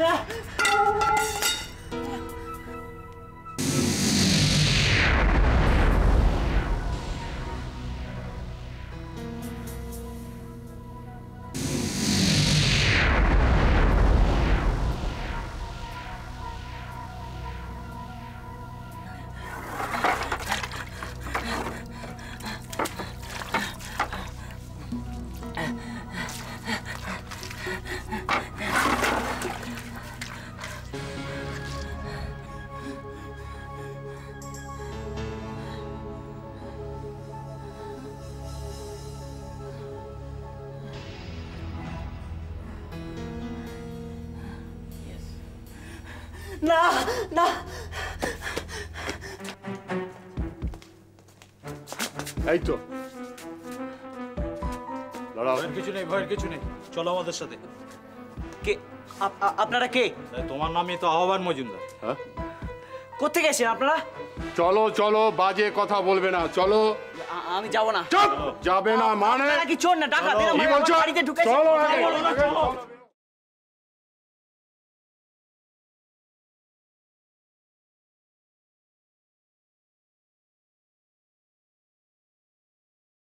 Yeah. না না। এই তো। দাঁড়াও। ভয়ের কিছু নেই ভয়ের কিছু নেই। চলো আমাদের সাথে। কে? আপ- আপ- আপনারা কে? তোমার নামই তো আহ্বান মজুমদার। হ্যাঁ? কোথেকে এসেছেন আপনারা? চলো চলো বাজে কথা বলবে না চলো। আমি যাব না। চুপ! যাবে না মানে? কি চোর না? টাকা বলছো? বাড়িতে ঢুকেছে? চলো। আগে, আগে চলো।